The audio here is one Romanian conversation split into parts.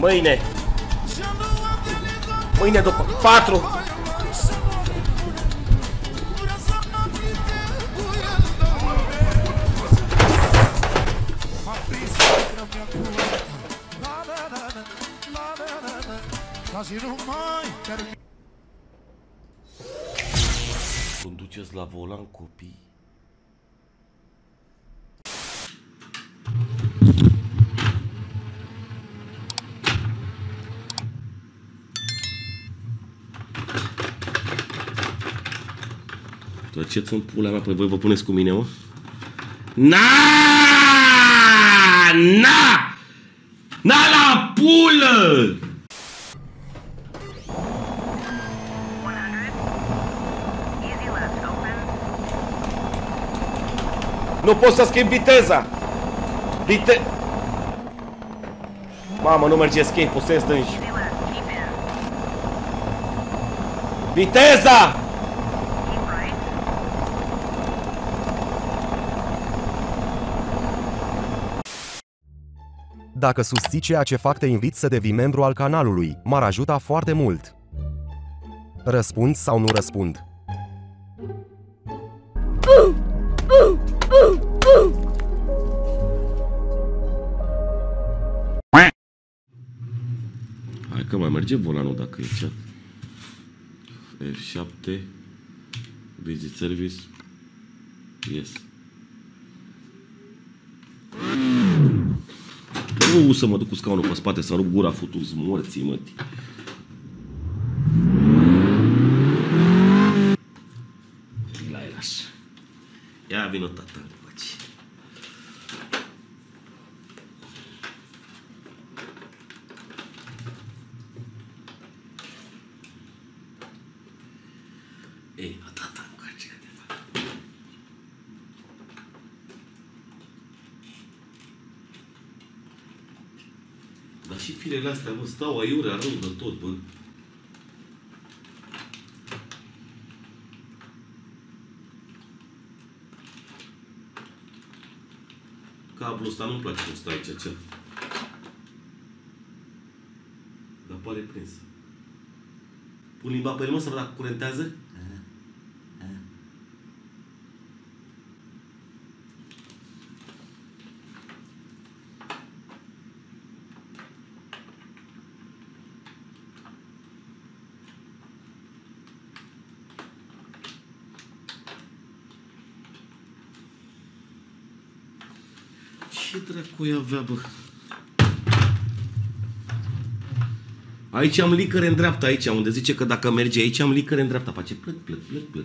Mâine. Mâine după 4. Conduceți la volan copii. Treceți în pula mea, păi voi vă puneți cu mine, mă? Na! Na! Na la pulă! 100. Easy left, open. Nu pot să schimb viteza! Vite... Mamă, nu merge escape-ul, se stângi. Easy left, keep in. Viteza! Keep right. Dacă susții ceea ce fac, te invit să devii membru al canalului. M-ar ajuta foarte mult. Răspund sau nu răspund? Hai că mai merge volanul dacă e chat. F7 Visit service Yes Nu să mă duc cu scaunul pe spate să rup gura futus morții mătii La el așa Ia vină tata încoace Ei, a tata încoace că te fac Dar și firele astea, mă, stau aiurea rău de tot, bă. Cablul ăsta nu-mi place cum stă aici, ce? Dar pare prins. Pun limba pe el, mă, să văd dacă curentează? Ce dracu avea, bă? Aici am licăre în dreapta, aici, unde zice că dacă merge aici am licăre în dreapta. Face plăc, plăc, plăc, plăc.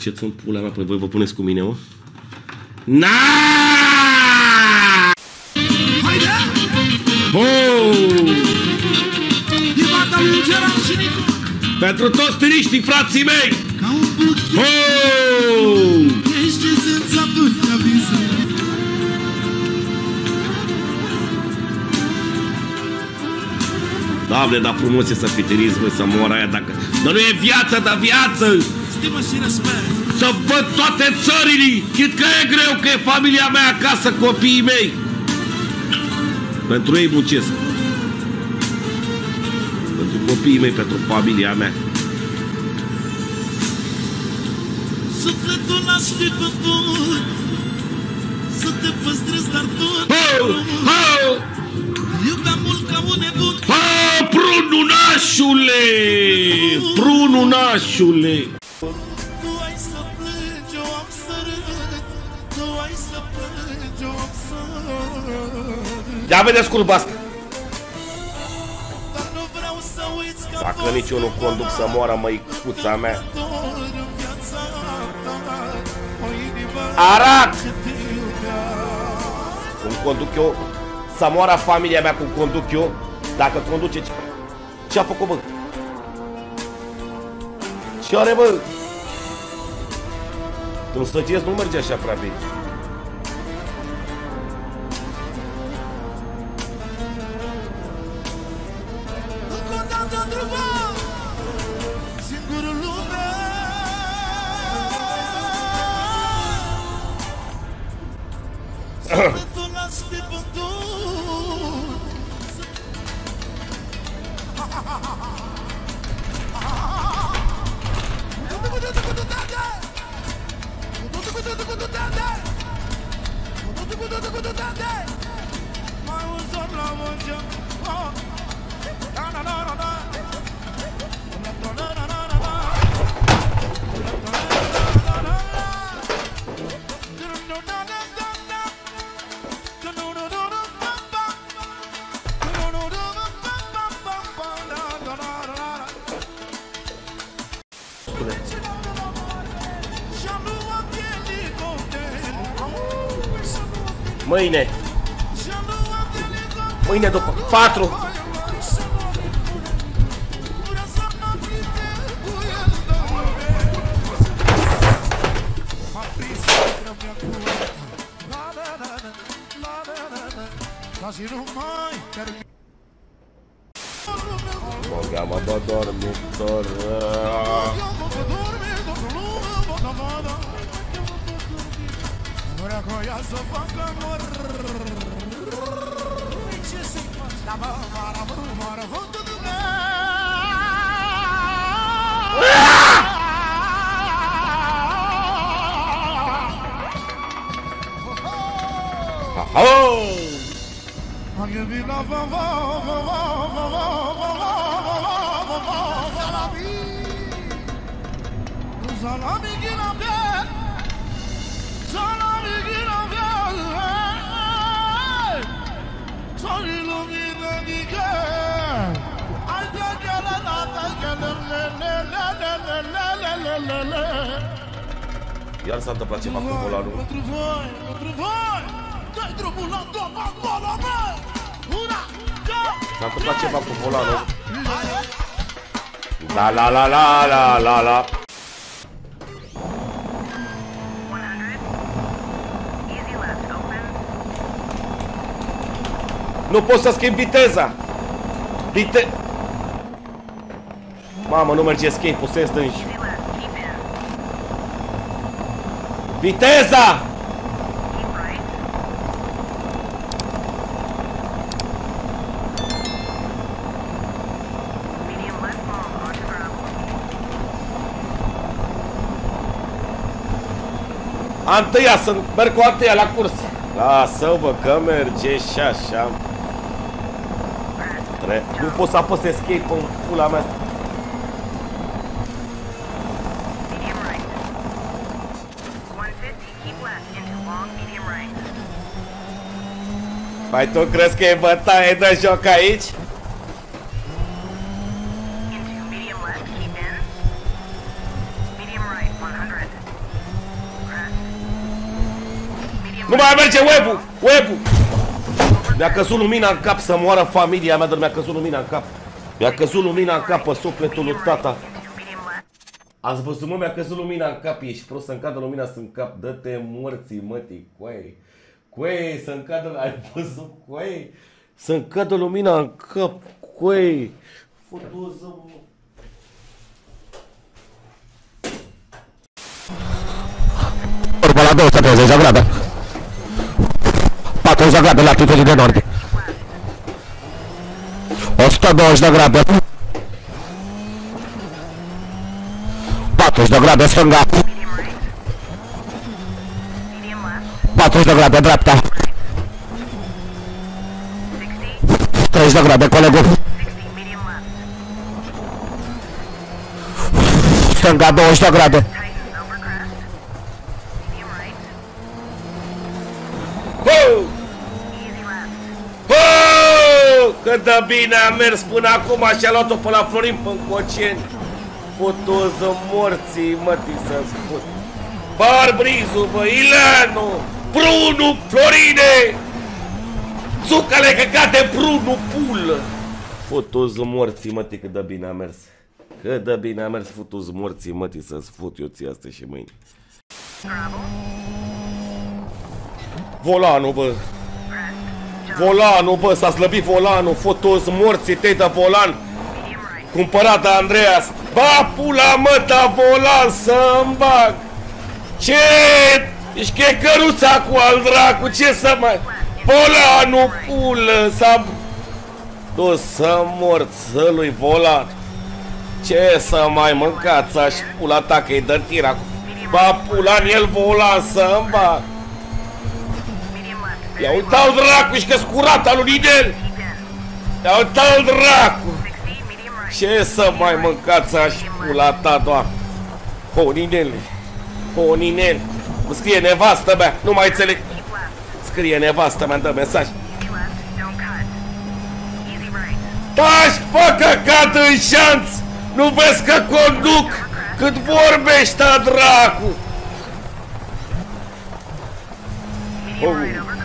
Treceți în pula mea, păi voi vă puneți cu mine, mă? Na! Oh! Pentru toți turiștii, frații mei! Oh! Doamne, dar frumos e să fitiriți, voi, să mor aia dacă... Dar nu e viață, dar viață! Să văd toate țările! Chit că e greu, că e familia mea acasă, copiii mei! Pentru ei muncesc. Pentru copiii mei, pentru familia mea. Sufletul n-aș fi făcut Să te păstrez dar tot Ho! Ho! Iubeam mult ca un nebun Ha, prununașule! Prununașule! Tu ai să plângi, eu am să râd Tu ai să plângi, eu am să râd Ia vedeți curba asta! Dar nu vreau să uiți că Dacă nici eu nu conduc să moară măicuța mea. dor în viața ta O inimă Arat! te iubea Cum conduc eu, să moară familia mea cum conduc eu, dacă conduce ce... Ce-a făcut, bă? Ce are, bă? Când stăciesc nu merge așa prea bine. Mâine. Né? Mâine né, după 4. Bogama dorme, dormir. Buraco mor. La mara mara Oh! I'm gonna be love, love, love, Soli lumina di che Ai da che la da da che le le le le le le le le le le le Iar s-a întâmplat ceva cu volanul. Pentru voi, pentru voi Dai drumul la doamna, doamna mea Una, două S-a întâmplat ceva cu volanul. La la la la la la la. Nu pot să schimb viteza. Vite... Mamă, nu merge escape-ul, se stângi. Easy left, keep in. Viteza! Keep right. Medium left, long, onto Bravo. A întâia, să merg cu a întâia la curs. Lasă-mă că merge și așa. né? Não posso apostei skate pra pular, mas Mai tu crezi că e bătaie de joc aici? Nu mai merge web-ul! Web-ul! Mi-a căzut lumina în cap să moară familia mea, dar mi-a căzut lumina în cap. Mi-a căzut lumina în cap pe sufletul lui tata. Into medium left. Ați văzut, mă, mi-a căzut lumina în cap, ești prost să-mi cadă lumina în cap, dă-te morții, mătii, coei. Coei, să-mi cadă, ai văzut, coei? Să-mi cadă lumina în cap, coei. Fotoză, mă. Urmă la 230 de grade. Está jogada lá, tenta de enorme. Osta da grabă 40 de grade stânga. 40 de grade dreapta. 30 de grade colegul. stânga 20 de grade. Bine a mers până acum și a luat-o pe la Florin Pâncoceni. Fotoză morții, mătii să spun. Barbrizu, bă, Ilanu, Brunu, Florine! Țucale căcate, Brunu, pul! Fotoză morții, mătii, cât de bine a mers. Că dă bine, a mers futu-ți morții, mătii, să-ți fut eu ție astăzi și mâine. Volanul, bă! Volanul, bă, s-a slăbit volanul, fotos morții tăi de volan, cumpărat de Andreas. Ba, pula mă, ta volan să-mi bag! Ce? Ești checăruța cu al dracu, ce să mai... Volanul, pulă, s-a... Tu să morți, lui volan. Ce să mai mâncați, aș pula ta că-i dă tira cu... Ba, pula în el volan să-mi bag! Medium left. Ia uita-l dracu, ești că curata lui Ninel! Keep in. Ia uita-l dracu! 60, medium right. Ce să mai mâncați aș pula ta, doamne? Honinel! Honinel! Îmi scrie nevastă mea, nu mai înțeleg. Keep left. Scrie nevastă mea, dă mesaj. Easy left. Don't cut. Easy right. Taci, fă căcat în șanț! Nu vezi că conduc cât vorbești, a dracu! Medium Oh.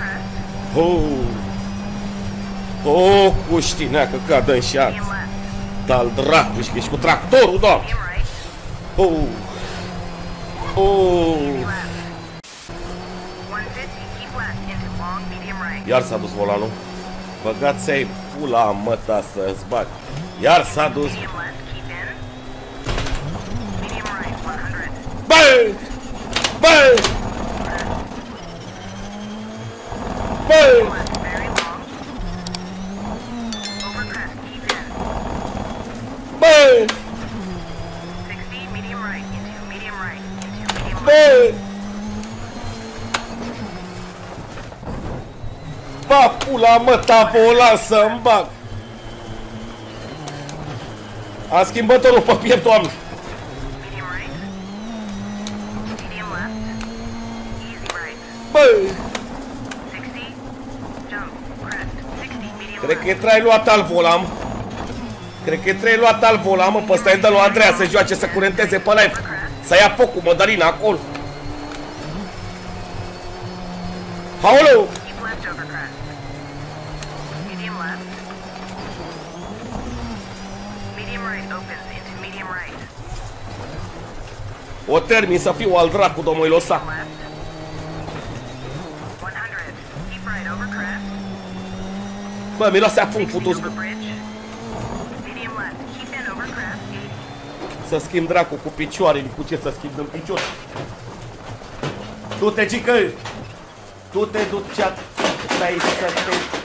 Right over crest. Oh! Oh, cu știnea că cadă în șanț! Medium left. Dar dracu, ești, ești cu tractorul, doamne! Medium right. Oh! Oh! Left. 150. Keep left into long medium right. Iar s-a dus volanul. Băgați ai pula măta să-ți bag. Iar s-a dus. Medium left. Keep in. Medium right. 100. Bă! Bă! Bă! 60. Medium right. Into medium right. Into medium left. Bă! Ba pula măta volan să-mi bag. Am schimbătorul pe piept, doamne. Medium right. Medium left. Easy right. Bă! 60. Jump. Crest. 60. Medium Cred că left. e trai luat al volam. Cred că e trai luat al volam, mă, pe ăsta e de lui Andreea să joace, să curenteze pe live. Să ia foc cu Mădălina acolo. Aoleu! Keep left over crest. Medium left. Medium right opens into medium right. O termin să fiu al dracu, domnul Ilosa. Keep in over crest. 80. Să schimb dracu cu picioarele, cu ce să schimb în picior. Du-te, cică! Du-te, du-te, stai să te